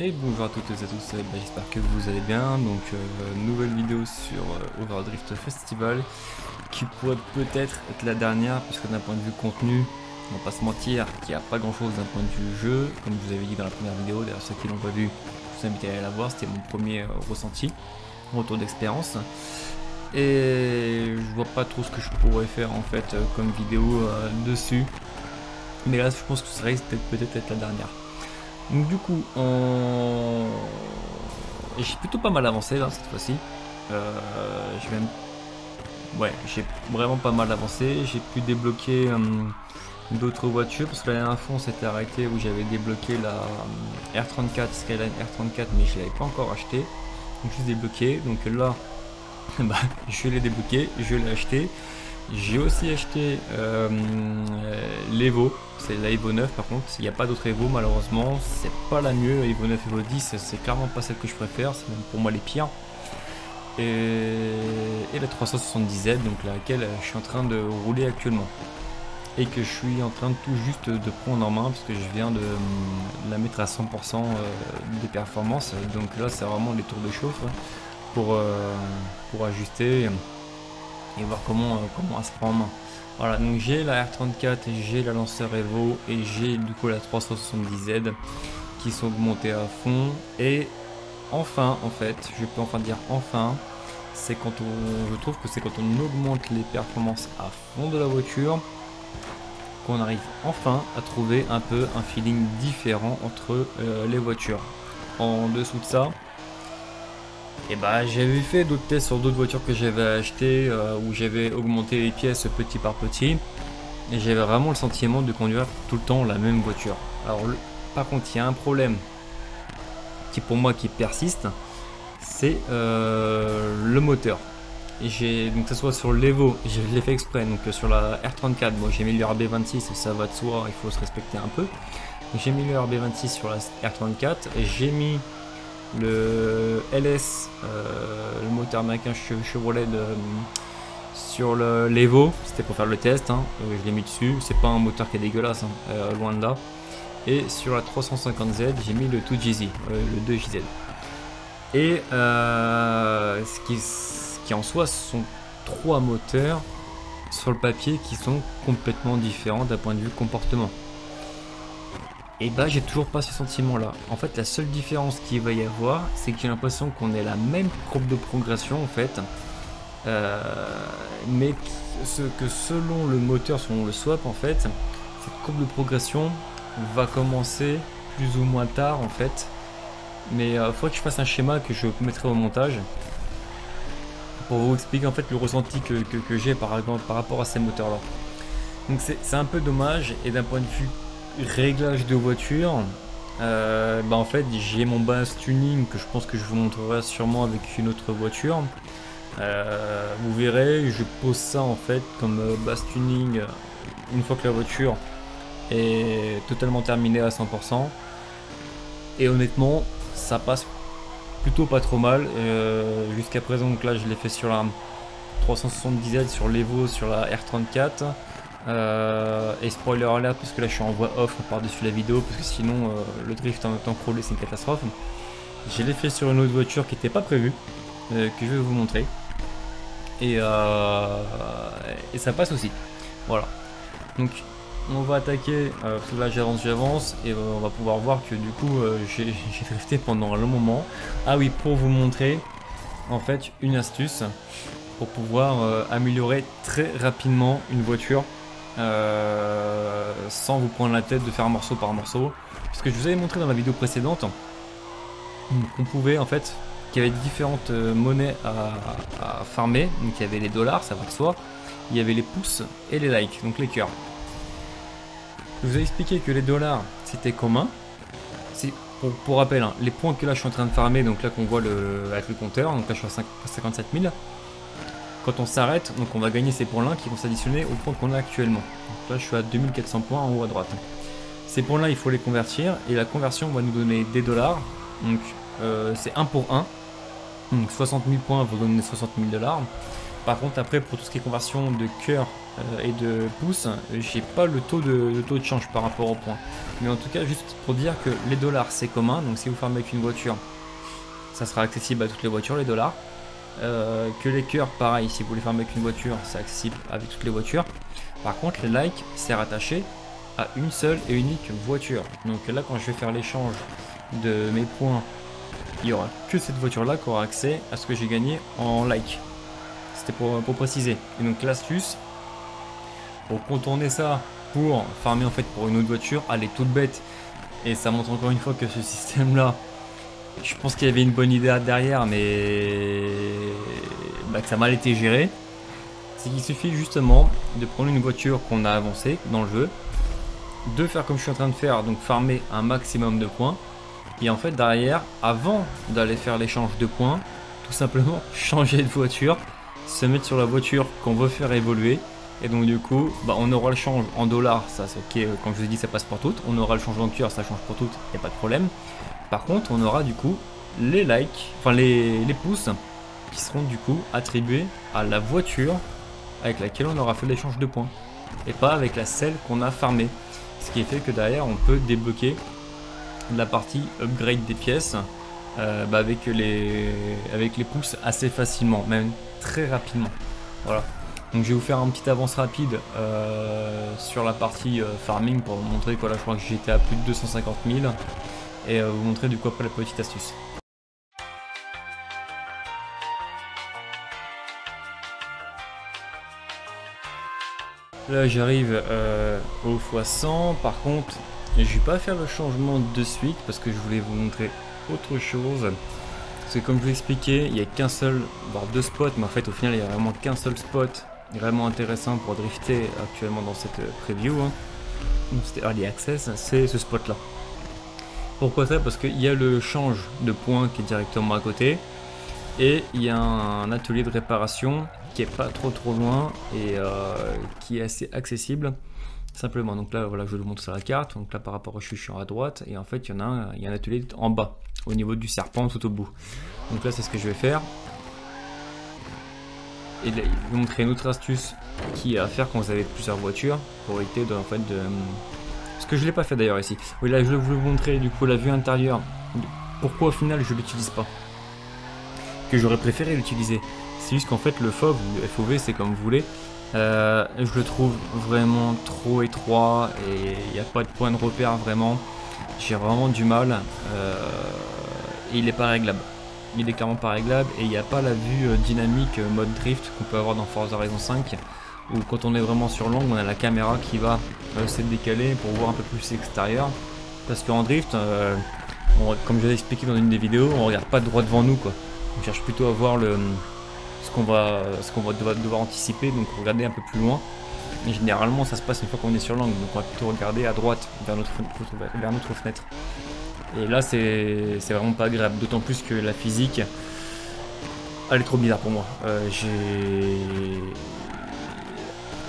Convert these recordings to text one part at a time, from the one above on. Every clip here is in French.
Et bonjour à toutes et à tous, bah, j'espère que vous allez bien. Donc, euh, nouvelle vidéo sur euh, Overdrift Festival qui pourrait peut-être être la dernière, puisque d'un point de vue contenu, on va pas se mentir, qu'il n'y a pas grand chose d'un point de vue jeu. Comme je vous avais dit dans la première vidéo, d'ailleurs, ceux qui l'ont pas vu, je vous invite à aller la voir, c'était mon premier euh, ressenti, retour d'expérience. Et je vois pas trop ce que je pourrais faire en fait comme vidéo dessus. Mais là, je pense que ça risque peut-être être la dernière. Donc du coup, on... j'ai plutôt pas mal avancé là cette fois-ci. Euh, j'ai même... Ouais, j'ai vraiment pas mal avancé. J'ai pu débloquer euh, d'autres voitures parce que la dernière fois on s'était arrêté où j'avais débloqué la euh, R34, Skyline R34, mais je l'avais pas encore acheté. Donc je l'ai débloqué. Donc là, bah, je l'ai débloqué, je l'ai acheté. J'ai aussi acheté euh, l'Evo, c'est la Evo 9 par contre, il n'y a pas d'autre Evo malheureusement, c'est pas la mieux, Evo 9, Evo 10, c'est clairement pas celle que je préfère, c'est même pour moi les pires. Et, la 370Z, donc laquelle je suis en train de rouler actuellement. Et que je suis en train tout juste de prendre en main parce que je viens de, la mettre à 100% euh, des performances. Donc là c'est vraiment les tours de chauffe pour, euh, pour ajuster et voir comment, euh, comment elle se prend en main. Voilà, donc j'ai la R34 et j'ai la lanceur Evo et j'ai du coup la 370Z qui sont augmentées à fond. Et enfin, en fait, je peux enfin dire enfin, c'est quand on, je trouve que c'est quand on augmente les performances à fond de la voiture qu'on arrive enfin à trouver un peu un feeling différent entre euh, les voitures. En dessous de ça, et bah j'avais fait d'autres tests sur d'autres voitures que j'avais achetées euh, où j'avais augmenté les pièces petit par petit et j'avais vraiment le sentiment de conduire tout le temps la même voiture. Alors par contre il y a un problème qui pour moi qui persiste, c'est euh, le moteur. Et j'ai donc que ce soit sur l'Evo, je l'ai fait exprès, donc sur la R34, moi j'ai mis le RB26, ça va de soi, il faut se respecter un peu. J'ai mis le RB26 sur la R34 et j'ai mis le LS, euh, le moteur américain Chevrolet de, sur l'Evo, c'était pour faire le test, hein. euh, je l'ai mis dessus, c'est pas un moteur qui est dégueulasse, hein, euh, loin de là. Et sur la 350Z, j'ai mis le 2GZ, le 2JZ. Et ce, qui, qui en soi sont trois moteurs sur le papier qui sont complètement différents d'un point de vue comportement. Et bah j'ai toujours pas ce sentiment là. En fait la seule différence qu'il va y avoir c'est que j'ai l'impression qu'on est la même courbe de progression en fait. Euh, mais ce que selon le moteur, selon le swap en fait, cette courbe de progression va commencer plus ou moins tard en fait. Mais il euh, faudrait que je fasse un schéma que je mettrai au montage pour vous expliquer en fait le ressenti que, j'ai par, par rapport à ces moteurs là. Donc c'est un peu dommage et d'un point de vue réglage de voiture, euh, bah en fait j'ai mon base tuning que je pense que je vous montrerai sûrement avec une autre voiture. Euh, vous verrez, je pose ça en fait comme euh, base tuning une fois que la voiture est totalement terminée à 100%. Et honnêtement, ça passe plutôt pas trop mal. Jusqu'à présent, donc là je l'ai fait sur la 370Z, sur l'Evo, sur la R34. Euh, et spoiler alert, parce que là je suis en voix off par-dessus la vidéo, parce que sinon euh, le drift en même temps crawler c'est une catastrophe. L'ai fait sur une autre voiture qui n'était pas prévue, euh, que je vais vous montrer. Et, et ça passe aussi. Voilà. Donc on va attaquer, parce là j'avance, j'avance, et on va pouvoir voir que du coup j'ai drifté pendant un long moment. Ah oui, pour vous montrer en fait une astuce pour pouvoir améliorer très rapidement une voiture euh, sans vous prendre la tête de faire morceau par morceau. Parce que je vous avais montré dans la vidéo précédente qu'on pouvait en fait qu'il y avait différentes euh, monnaies à, farmer. Donc il y avait les dollars, ça va de soi. Il y avait les pouces et les likes, donc les cœurs. Je vous ai expliqué que les dollars c'était commun. Pour, rappel, hein, les points que là je suis en train de farmer, donc là qu'on voit le, avec le compteur, donc là je suis à 57 000. Quand on s'arrête, on va gagner ces points-là qui vont s'additionner aux points qu'on a actuellement. Là, je suis à 2400 points en haut à droite. Ces points-là, il faut les convertir et la conversion va nous donner des dollars. Donc euh, c'est 1 pour 1. Donc 60 000 points vont donner 60 000 dollars. Par contre après pour tout ce qui est conversion de cœur euh, et de pouces, j'ai pas le taux de, taux de change par rapport au point. Mais en tout cas juste pour dire que les dollars c'est commun, donc si vous farmez avec une voiture, ça sera accessible à toutes les voitures les dollars. Euh, que les cœurs, pareil, si vous voulez farmer avec une voiture, c'est accessible avec toutes les voitures. Par contre, les likes, c'est rattaché à une seule et unique voiture. Donc là, quand je vais faire l'échange de mes points, il n'y aura que cette voiture-là qui aura accès à ce que j'ai gagné en like. C'était pour, préciser. Et donc l'astuce, pour contourner ça, pour farmer en fait pour une autre voiture, elle est toute bête. Et ça montre encore une fois que ce système-là, je pense qu'il y avait une bonne idée derrière, mais bah, que ça a mal été géré. C'est qu'il suffit justement de prendre une voiture qu'on a avancée dans le jeu, de faire comme je suis en train de faire, donc farmer un maximum de points, et en fait derrière, avant d'aller faire l'échange de points, tout simplement changer de voiture, se mettre sur la voiture qu'on veut faire évoluer, et donc du coup, bah, on aura le change en dollars, ça c'est ok, comme je vous ai dit ça passe pour toutes, on aura le change en cœur, ça change pour toutes, il n'y a pas de problème. Par contre, on aura du coup les likes, enfin les, les pouces, qui seront du coup attribués à la voiture avec laquelle on aura fait l'échange de points, et pas avec la celle qu'on a farmée. Ce qui fait que derrière, on peut débloquer la partie upgrade des pièces euh, bah, avec, les, avec pouces assez facilement, même très rapidement. Voilà. Donc je vais vous faire un petit avance rapide euh, sur la partie euh, farming pour vous montrer que là je crois que j'étais à plus de 250 000 et vous montrer du coup après la petite astuce. Là j'arrive au x100 par contre je vais pas faire le changement de suite parce que je voulais vous montrer autre chose. Parce que comme je vous l'ai expliqué, il n'y a qu'un seul, voire deux spots, mais en fait au final il n'y a vraiment qu'un seul spot vraiment intéressant pour drifter actuellement dans cette preview. Hein. C'était Early Access, c'est ce spot là. Pourquoi ça? Parce qu'il y a le change de point qui est directement à côté et il y a un atelier de réparation qui est pas trop trop loin et euh, qui est assez accessible simplement. Donc là, voilà, je vous montre sur la carte. Donc là, par rapport au suis à droite. Et en fait, il y en a un, y a un atelier en bas, au niveau du serpent tout au bout. Donc là, c'est ce que je vais faire. Et là, je vous montrer une autre astuce qui est à faire quand vous avez plusieurs voitures pour éviter de, en fait, de... Que je l'ai pas fait d'ailleurs ici. Oui, là, je vais vous montrer du coup la vue intérieure. Pourquoi au final je l'utilise pas? Que j'aurais préféré l'utiliser. C'est juste qu'en fait, le FOV ou FOV, c'est comme vous voulez. Euh, je le trouve vraiment trop étroit et il n'y a pas de point de repère vraiment. J'ai vraiment du mal. Euh, et il n'est pas réglable. Il est clairement pas réglable et il n'y a pas la vue euh, dynamique mode drift qu'on peut avoir dans Forza Horizon 5 où quand on est vraiment sur l'angle on a la caméra qui va se décaler pour voir un peu plus l'extérieur parce qu'en drift comme je l'ai expliqué dans une des vidéos on regarde pas droit devant nous quoi on cherche plutôt à voir le, ce qu'on va, ce va devoir, anticiper, donc regarder un peu plus loin. Mais généralement, ça se passe une fois qu'on est sur l'angle, donc on va plutôt regarder à droite vers notre, vers notre fenêtre. Et là, c'est vraiment pas agréable, d'autant plus que la physique, elle est trop bizarre pour moi. Euh, j'ai.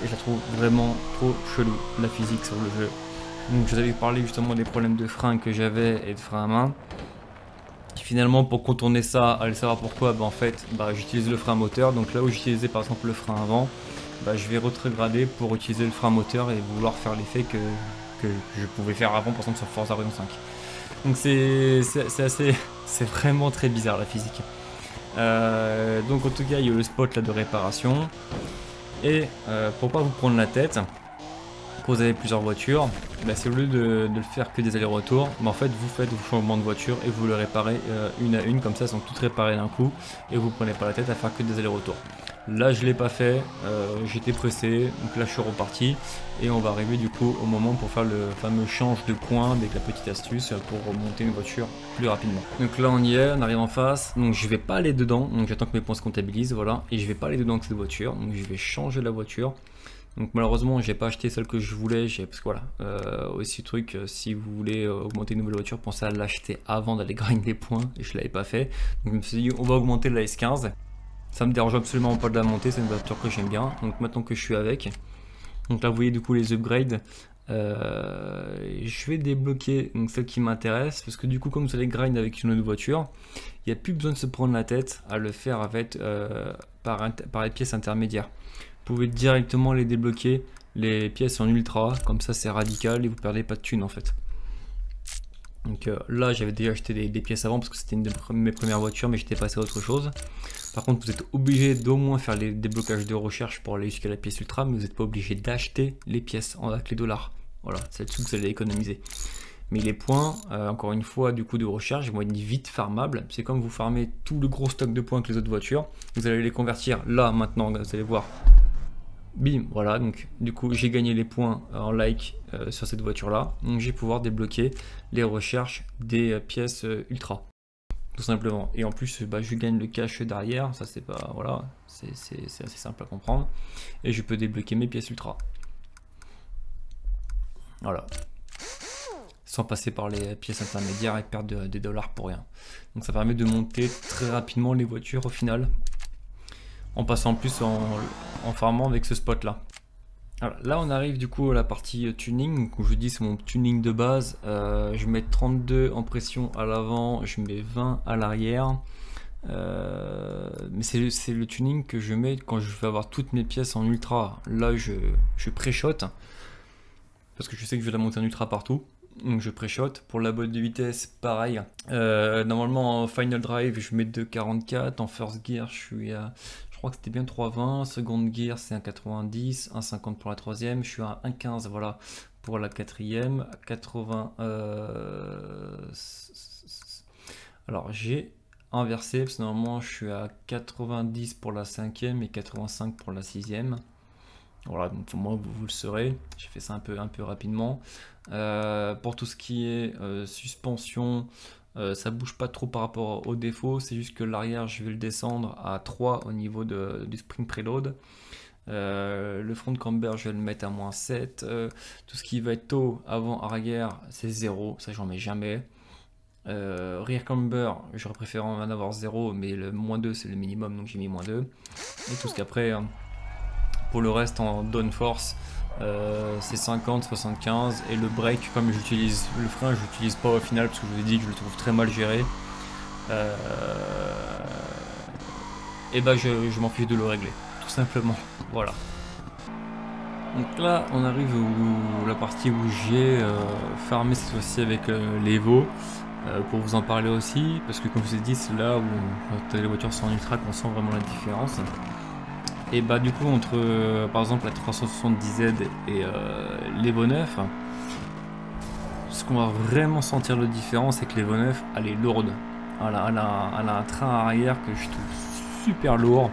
Je la trouve vraiment trop chelou, la physique sur le jeu. Donc, je vous avais parlé justement des problèmes de frein que j'avais et de frein à main. Finalement, pour contourner ça, allez savoir pourquoi, bah, en fait, bah, j'utilise le frein moteur. Donc là où j'utilisais par exemple le frein avant, bah, je vais rétrograder pour utiliser le frein moteur et vouloir faire l'effet que, je pouvais faire avant, par exemple sur Forza Horizon 5. Donc c'est assez, c'est vraiment très bizarre la physique. Euh, donc en tout cas, il y a le spot là de réparation. Et euh, pour pas vous prendre la tête, quand vous avez plusieurs voitures, bah, c'est au lieu de, le faire que des allers-retours, mais en fait vous faites vos changements de voiture et vous le réparez euh, une à une, comme ça elles sont toutes réparées d'un coup et vous prenez pas la tête à faire que des allers-retours. Là je l'ai pas fait, euh, j'étais pressé, donc là je suis reparti et on va arriver du coup au moment pour faire le fameux change de coin avec la petite astuce pour remonter une voiture plus rapidement. Donc là on y est, on arrive en face, donc je vais pas aller dedans, donc j'attends que mes points se comptabilisent, voilà, et je vais pas aller dedans avec cette voiture, donc je vais changer la voiture. Donc malheureusement j'ai pas acheté celle que je voulais, parce que voilà, euh, aussi truc, euh, si vous voulez euh, augmenter une nouvelle voiture, pensez à l'acheter avant d'aller gagner des points, et je l'avais pas fait. Donc je me suis dit on va augmenter la S15, ça me dérange absolument pas de la monter, c'est une voiture que j'aime bien, donc maintenant que je suis avec, donc là vous voyez du coup les upgrades, je vais débloquer celle qui m'intéresse. Parce que du coup comme vous allez grind avec une autre voiture, il n'y a plus besoin de se prendre la tête à le faire avec, par, par les pièces intermédiaires. Vous pouvez directement les débloquer les pièces en ultra, comme ça c'est radical et vous perdez pas de thunes en fait. Donc euh, là j'avais déjà acheté des, pièces avant parce que c'était une de mes premières voitures mais j'étais passé à autre chose. Par contre vous êtes obligé d'au moins faire les déblocages de recherche pour aller jusqu'à la pièce ultra mais vous n'êtes pas obligé d'acheter les pièces avec les dollars. Voilà, c'est là-dessus que vous allez économiser. Mais les points, euh, encore une fois, du coup de recherche, vont être vite farmables. C'est comme vous farmez tout le gros stock de points que les autres voitures. Vous allez les convertir là, maintenant, vous allez voir. Bim, voilà, donc du coup j'ai gagné les points en like euh, sur cette voiture là. Donc je vais pouvoir débloquer les recherches des euh, pièces ultra. Tout simplement. Et en plus, bah, je gagne le cash derrière. Ça c'est pas. Voilà, c'est assez simple à comprendre. Et je peux débloquer mes pièces ultra. Voilà. Sans passer par les pièces intermédiaires et perdre des dollars pour rien. Donc ça permet de monter très rapidement les voitures au final. En passant plus en, en farmant avec ce spot là. là on arrive du coup à la partie tuning. Comme je dis c'est mon tuning de base. Euh, je mets 32 en pression à l'avant, je mets 20 à l'arrière. Euh, mais c'est le tuning que je mets quand je vais avoir toutes mes pièces en ultra. Là je, je pré-shot parce que je sais que je vais la monter en ultra partout. Donc je pré-shot. Pour la boîte de vitesse, pareil. Euh, normalement en final drive, je mets 2,44. En first gear, je suis à. Que c'était bien 3,20. Seconde gear, c'est 1,90. 1,50 pour la troisième. Je suis à 1,15 voilà, pour la quatrième. 80. Euh, alors j'ai inversé parce que normalement je suis à 90 pour la cinquième et 85 pour la sixième. Voilà, donc pour moi, vous, le saurez. J'ai fait ça un peu, un peu rapidement. Euh, pour tout ce qui est euh, suspension, euh, ça bouge pas trop par rapport au défaut. C'est juste que l'arrière, je vais le descendre à 3 au niveau de, du spring preload. le front camber, je vais le mettre à moins 7. tout ce qui va être tôt, avant, arrière, c'est 0. Ça, j'en mets jamais. rear camber, j'aurais préféré en avoir 0, mais le moins 2, c'est le minimum, donc j'ai mis moins 2. Et tout ce qu'après... Hein, pour le reste en downforce, euh, c'est 50, 75 et le break comme j'utilise le frein, je l'utilise pas au final parce que je vous ai dit que je le trouve très mal géré. Euh, et bah je, m'en fiche de le régler, tout simplement. Voilà. Donc là on arrive où la partie où j'ai euh, farmé cette fois-ci avec l'Evo. pour vous en parler aussi, parce que comme je vous ai dit, c'est là où quand les voitures sont en ultra qu'on sent vraiment la différence. Et bah du coup entre euh, par exemple la 370Z et euh, l'Evo 9, ce qu'on va vraiment sentir de différence c'est que l'Evo 9 elle est lourde. Elle a, un train arrière que je trouve super lourd,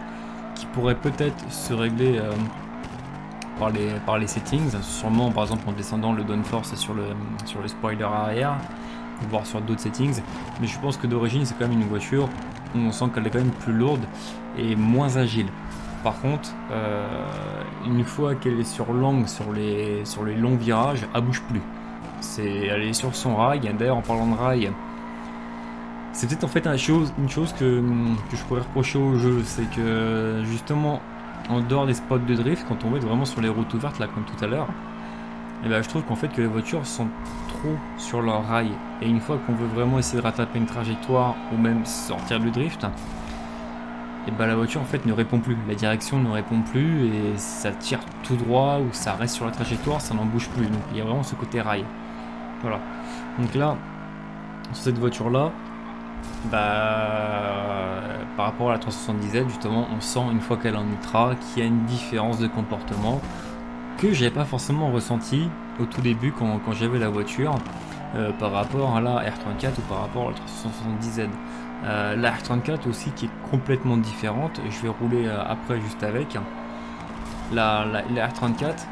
qui pourrait peut-être se régler euh, par, les, par les settings, sûrement par exemple en descendant le downforce sur le, sur le spoiler arrière, voire sur d'autres settings, mais je pense que d'origine c'est quand même une voiture où on sent qu'elle est quand même plus lourde et moins agile. Par contre, euh, une fois qu'elle est sur l'angle, sur les, longs virages, elle bouge plus. C'est, elle est sur son rail. D'ailleurs, en parlant de rail, c'est peut-être en fait une chose, que, je pourrais reprocher au jeu, c'est que justement, en dehors des spots de drift, quand on va être vraiment sur les routes ouvertes, là comme tout à l'heure, eh ben, je trouve qu'en fait que les voitures sont trop sur leur rail. Et une fois qu'on veut vraiment essayer de rattraper une trajectoire ou même sortir du drift, et bah la voiture en fait ne répond plus, la direction ne répond plus et ça tire tout droit ou ça reste sur la trajectoire, ça n'en bouge plus. Donc il y a vraiment ce côté rail. Voilà. Donc là, sur cette voiture là, bah, par rapport à la 370Z justement, on sent une fois qu'elle est en ultra qu'il y a une différence de comportement que j'avais pas forcément ressenti au tout début quand, j'avais la voiture euh, par rapport à la R34 ou par rapport à la 370Z. Euh, la R34 aussi qui est complètement différente, je vais rouler euh, après juste avec. La, R34,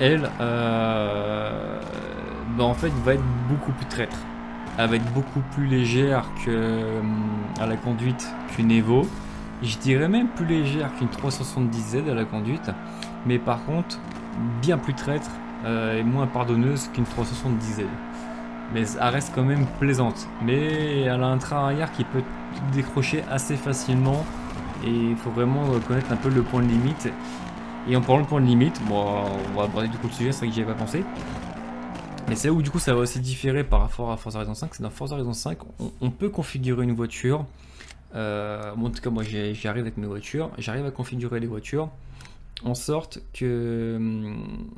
elle, euh, bah, en fait va être beaucoup plus traître. Elle va être beaucoup plus légère à la conduite qu'une Evo. Je dirais même plus légère qu'une 370Z à la conduite, mais par contre bien plus traître et moins pardonneuse qu'une 370Z mais elle reste quand même plaisante. Mais elle a un train arrière qui peut décrocher assez facilement et il faut vraiment connaître un peu le point de limite. Et en parlant de point de limite, bon, on va aborder du coup le sujet, c'est vrai que j'y avais pas pensé. Mais c'est où du coup ça va aussi différer par rapport à Forza Horizon 5, c'est dans Forza Horizon 5, on, peut configurer une voiture. Euh, en tout cas moi j'arrive avec mes voitures, j'arrive à configurer les voitures en sorte que hum,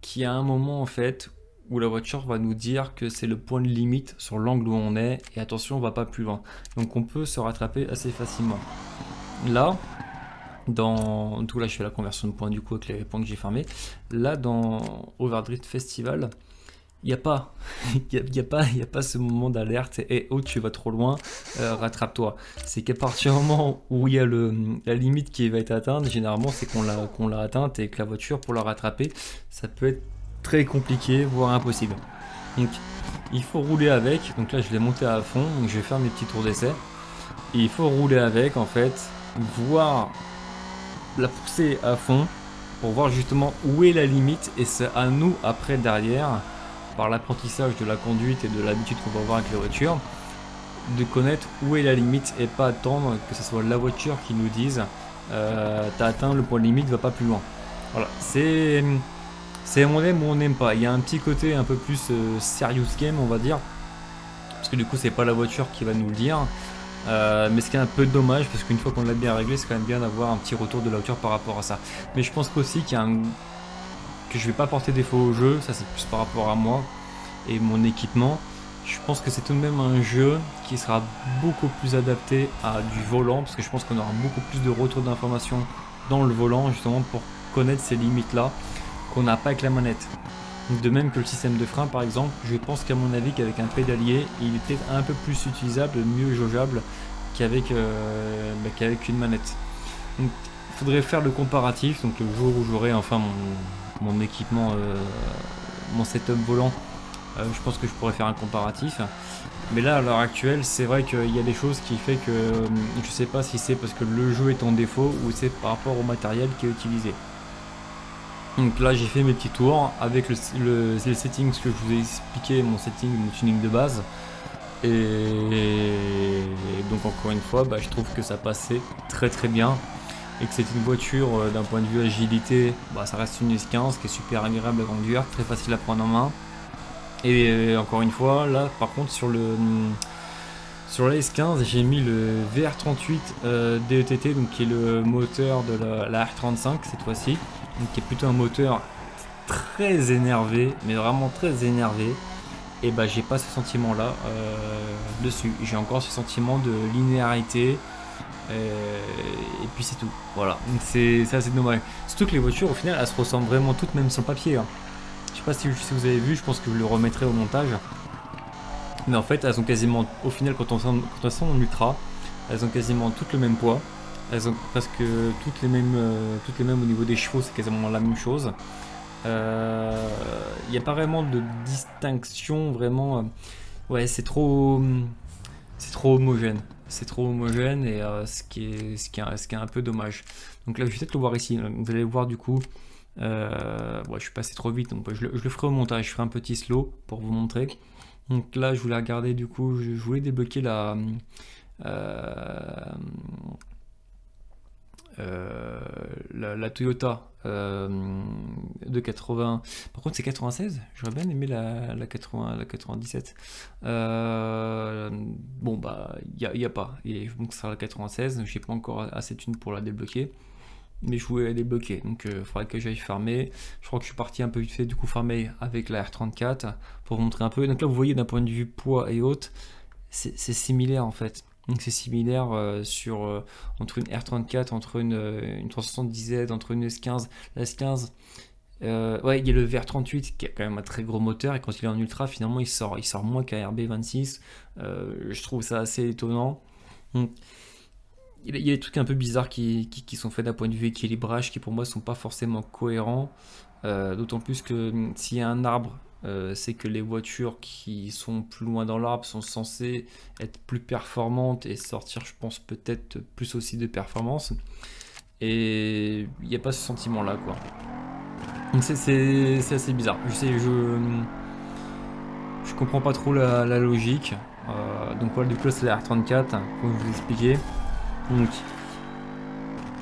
qu'il y a un moment en fait où la voiture va nous dire que c'est le point de limite sur l'angle où on est et attention on va pas plus loin. Donc on peut se rattraper assez facilement. Là, dans tout là je fais la conversion de points du coup avec les points que j'ai fermés. Là dans Overdrift Festival, il n'y a pas, il y a, pas, a pas ce moment d'alerte et oh tu vas trop loin, euh, rattrape-toi. C'est qu'à partir du moment où il y a le, la limite qui va être atteinte, généralement c'est qu'on l'a qu'on l'a atteinte et que la voiture pour la rattraper, ça peut être très compliqué, voire impossible. Donc il faut rouler avec. Donc là je l'ai monté à fond, donc je vais faire mes petits tours d'essai. Il faut rouler avec en fait, voir la pousser à fond pour voir justement où est la limite et c'est à nous après derrière par l'apprentissage de la conduite et de l'habitude qu'on va avoir avec les voitures de connaître où est la limite et pas attendre que ce soit la voiture qui nous dise euh, t'as atteint le point limite va pas plus loin voilà c'est c'est on aime ou on n'aime pas il y a un petit côté un peu plus euh, serious game on va dire parce que du coup c'est pas la voiture qui va nous le dire euh, mais ce qui est un peu dommage parce qu'une fois qu'on l'a bien réglé, c'est quand même bien d'avoir un petit retour de la hauteur par rapport à ça. Mais je pense aussi qu'il y a un... que je vais pas porter défaut au jeu, ça c'est plus par rapport à moi et mon équipement. Je pense que c'est tout de même un jeu qui sera beaucoup plus adapté à du volant parce que je pense qu'on aura beaucoup plus de retour d'informations dans le volant justement pour connaître ces limites là qu'on n'a pas avec la manette. De même que le système de frein par exemple, je pense qu'à mon avis qu'avec un pédalier, il était un peu plus utilisable, mieux jaugeable qu'avec euh, bah, une manette. Donc il faudrait faire le comparatif, donc le jour où j'aurai enfin mon, équipement, euh, mon setup volant, euh, je pense que je pourrais faire un comparatif. Mais là à l'heure actuelle, c'est vrai qu'il y a des choses qui fait que je sais pas si c'est parce que le jeu est en défaut ou c'est par rapport au matériel qui est utilisé. Donc là j'ai fait mes petits tours avec le, le, le setting que je vous ai expliqué, mon setting, mon tuning de base. Et, donc encore une fois, bah, je trouve que ça passait très très bien. Et que c'est une voiture euh, d'un point de vue agilité, bah, ça reste une S15 qui est super agréable à conduire, très facile à prendre en main. Et euh, encore une fois, là par contre sur le sur la S15 j'ai mis le VR38 euh, DETT donc qui est le moteur de la R35 cette fois-ci qui est plutôt un moteur très énervé, mais vraiment très énervé. Et bah j'ai pas ce sentiment là euh, dessus. J'ai encore ce sentiment de linéarité. Euh, et puis c'est tout. Voilà. C'est assez dommage. Surtout que les voitures au final elles se ressemblent vraiment toutes même sans papier. Hein. Je sais pas si, vous avez vu, je pense que je le remettrai au montage. Mais en fait elles ont quasiment, au final quand on, quand on sont en ultra, elles ont quasiment toutes le même poids. Elles ont presque toutes les mêmes, euh, toutes les mêmes au niveau des chevaux, c'est quasiment la même chose. Il euh, n'y a pas vraiment de distinction, vraiment. Euh, ouais, c'est trop, c'est trop homogène. C'est trop homogène et ce, qui est, ce, qui est, ce qui est un peu dommage. Donc là, je vais peut-être le voir ici. Vous allez voir du coup. Euh, je suis passé trop vite, donc je le, ferai au montage. Je ferai un petit slow pour vous montrer. Donc là, je voulais regarder du coup. Je, voulais débloquer la. La, Toyota euh, de 80. Par contre, c'est 96. J'aurais bien aimé la, la, 80, la 97. Euh, bon, bah, il n'y a, pas. Et donc, ça sera la 96. J'ai pas encore assez de thunes pour la débloquer. Mais je voulais la débloquer. Donc, il faudrait que j'aille farmer. Je crois que je suis parti un peu vite fait, du coup, farmer avec la R34 pour montrer un peu. Donc là, vous voyez d'un point de vue poids et haute, c'est similaire en fait. Donc c'est similaire euh, sur, euh, entre une R34, entre une, euh, une 370Z, entre une S15. La S15, ouais, il y a le VR38 qui a quand même un très gros moteur et quand il est en ultra, finalement il sort, il sort moins qu'un RB26. je trouve ça assez étonnant. il y a des trucs un peu bizarres qui, sont faits d'un point de vue équilibrage qui pour moi sont pas forcément cohérents. D'autant plus que hum, s'il y a un arbre euh, c'est que les voitures qui sont plus loin dans l'arbre sont censées être plus performantes et sortir, je pense, peut-être plus aussi de performance. Et il n'y a pas ce sentiment-là, quoi. Donc c'est assez bizarre. Je sais, je, comprends pas trop la, logique. Euh, donc voilà, du coup, c'est la R34, comme je vous expliquais. Donc,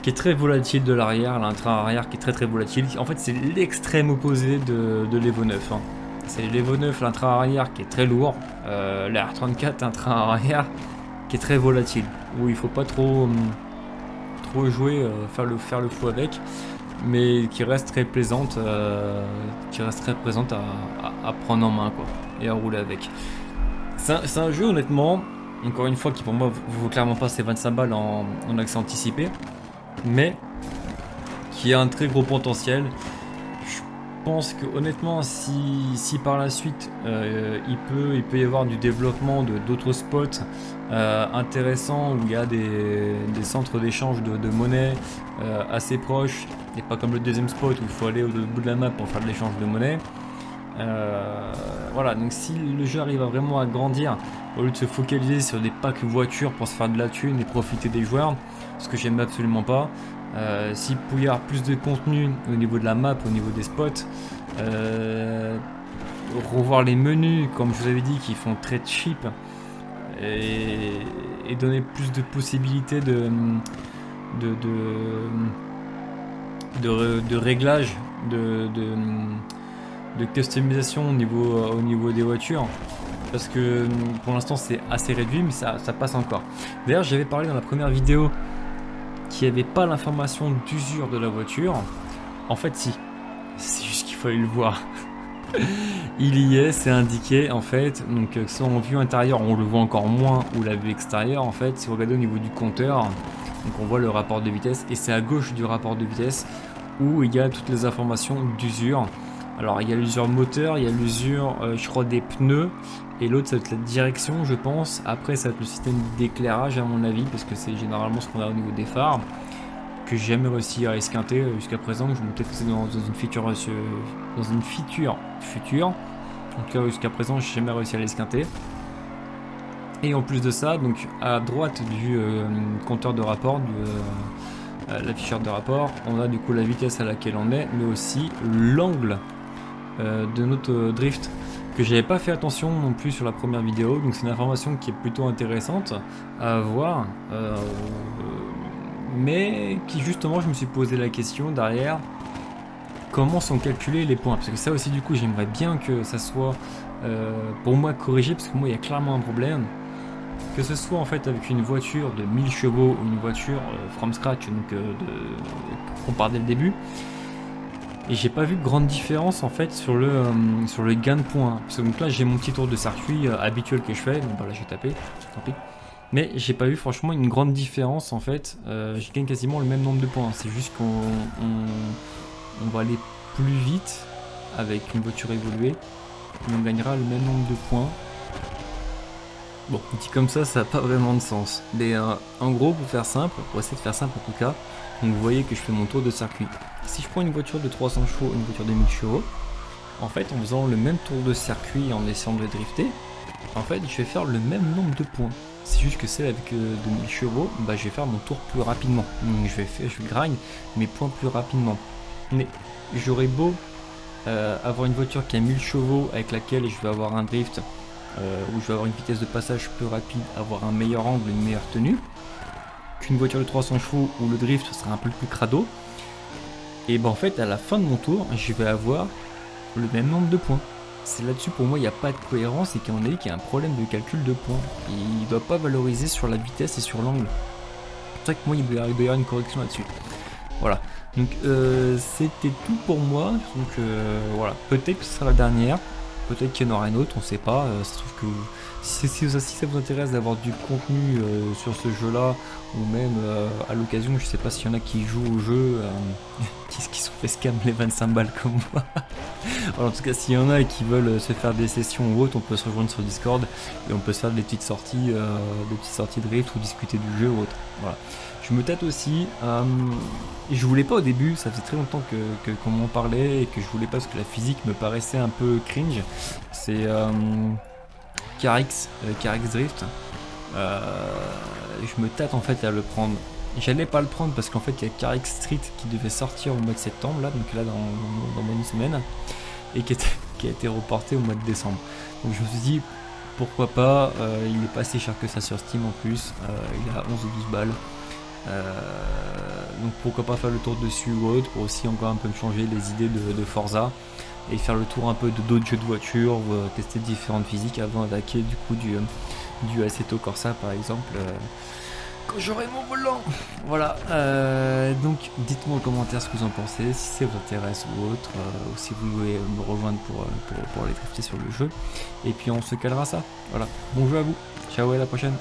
qui est très volatile de l'arrière, un train arrière qui est très très volatile. En fait, c'est l'extrême opposé de, l'Evo 9. Hein. C'est l'Evo 9, un train arrière qui est très lourd. Euh, L'R34, un train arrière qui est très volatile. Où il faut pas trop, hum, trop jouer, euh, faire, le, faire le fou avec. Mais qui reste très plaisante, euh, qui reste très présente à, prendre en main quoi, et à rouler avec. C'est un, jeu honnêtement, encore une fois, qui pour moi vaut clairement pas ses 25 balles en accès anticipé mais qui a un très gros potentiel. Je pense que honnêtement, si, par la suite euh, il, peut, il peut y avoir du développement de d'autres spots euh, intéressants où il y a des, centres d'échange de, monnaie euh, assez proches, et pas comme le deuxième spot où il faut aller au bout de la map pour faire de l'échange de monnaie. voilà, donc si le jeu arrive à vraiment à grandir, au lieu de se focaliser sur des packs voitures pour se faire de la thune et profiter des joueurs, ce que j'aime absolument pas. Euh, S'il pouvait y avoir plus de contenu au niveau de la map, au niveau des spots, euh, revoir les menus, comme je vous avais dit, qui font très cheap, et, donner plus de possibilités de, de, de, de, réglage, de, de, customisation au niveau, au niveau des voitures parce que pour l'instant c'est assez réduit mais ça, ça passe encore. D'ailleurs j'avais parlé dans la première vidéo qui avait pas l'information d'usure de la voiture. En fait, si. C'est juste qu'il fallait le voir. Il y est, c'est indiqué en fait. Donc, euh, soit en vue intérieure, on le voit encore moins, ou la vue extérieure en fait. Si vous regardez au niveau du compteur, on voit le rapport de vitesse, et c'est à gauche du rapport de vitesse où il y a toutes les informations d'usure. Alors, il y a l'usure moteur, il y a l'usure, euh, je crois, des pneus, et l'autre, ça va être la direction, je pense. Après, ça va être le système d'éclairage, à mon avis, parce que c'est généralement ce qu'on a au niveau des phares. Que j'ai jamais réussi à esquinter euh, jusqu'à présent. Je vais peut-être que dans, une feature, euh, dans une feature future. En tout cas, jusqu'à présent, j'ai jamais réussi à l'esquinter. Et en plus de ça, donc à droite du euh, compteur de rapport, du l'afficheur de rapport, on a du coup la vitesse à laquelle on est, mais aussi l'angle de notre drift que j'avais pas fait attention non plus sur la première vidéo, donc c'est une information qui est plutôt intéressante à voir, euh, mais qui justement je me suis posé la question derrière comment sont calculés les points, parce que ça aussi du coup j'aimerais bien que ça soit euh, pour moi corrigé, parce que moi il y a clairement un problème, que ce soit en fait avec une voiture de 1000 chevaux ou une voiture euh, from scratch, donc qu'on part dès le début, et j'ai pas vu de grande différence en fait sur le, euh, sur le gain de points. Parce que donc là j'ai mon petit tour de circuit euh, habituel que je fais, donc bah là j'ai tapé, tant pis. Mais j'ai pas vu franchement une grande différence en fait. Euh, je gagne quasiment le même nombre de points. C'est juste qu'on on, va aller plus vite avec une voiture évoluée. Et on gagnera le même nombre de points. Bon, dit comme ça, ça n'a pas vraiment de sens. Mais en gros, pour faire simple, pour essayer de faire simple en tout cas, donc vous voyez que je fais mon tour de circuit. Si je prends une voiture de 300 chevaux une voiture de 1000 chevaux, en fait en faisant le même tour de circuit en essayant de drifter, en fait je vais faire le même nombre de points. C'est juste que celle avec euh, de 1000 chevaux, bah, je vais faire mon tour plus rapidement. Donc je vais faire, je grind mes points plus rapidement. Mais j'aurais beau euh, avoir une voiture qui a 1000 chevaux avec laquelle je vais avoir un drift euh, où je vais avoir une vitesse de passage plus rapide, avoir un meilleur angle, une meilleure tenue qu'une voiture de 300 chevaux où le drift sera un peu plus crado. Et ben en fait, à la fin de mon tour, je vais avoir le même nombre de points. C'est là-dessus pour moi, il n'y a pas de cohérence et qu'on a dit qu'il y a un problème de calcul de points. il ne doit pas valoriser sur la vitesse et sur l'angle. C'est vrai que moi, il doit y avoir une correction là-dessus. Voilà. Donc euh, c'était tout pour moi. Donc euh, voilà, peut-être que ce sera la dernière. Peut-être qu'il y en aura une autre, on sait pas. Euh, trouve que si, ça vous intéresse d'avoir du contenu euh, sur ce jeu-là, ou même euh, à l'occasion, je sais pas s'il y en a qui jouent au jeu, qui, qui sont fait scam les 25 balles comme moi. en tout cas, s'il y en a qui veulent se faire des sessions ou autre, on peut se rejoindre sur Discord et on peut se faire des petites sorties, des petites sorties de drift ou discuter du jeu ou autre. Voilà. Je me tâte aussi. Euh, je voulais pas au début, ça faisait très longtemps que qu'on m'en parlait et que je voulais pas parce que la physique me paraissait un peu cringe. C'est euh, Carix, euh, Drift. Euh, je me tâte en fait à le prendre. J'allais pas le prendre parce qu'en fait il y a Carix Street qui devait sortir au mois de septembre là, donc là dans, dans, une semaine, et qui, qui a été reporté au mois de décembre. Donc je me suis dit pourquoi pas, il est pas si cher que ça sur Steam en plus, il a 11 ou 12 balles. Donc pourquoi pas faire le tour dessus ou autre, pour aussi encore un peu me changer les idées de, Forza et faire le tour un peu de d'autres jeux de voiture, ou tester différentes physiques avant d'attaquer du coup du, du Assetto Corsa par exemple quand j'aurai mon volant. Voilà, euh, donc dites-moi en commentaire ce que vous en pensez, si ça vous intéresse ou autre, euh, ou si vous voulez me rejoindre pour, euh, pour, pour aller drifter sur le jeu. Et puis on se calera ça. Voilà, bon jeu à vous, ciao et à la prochaine.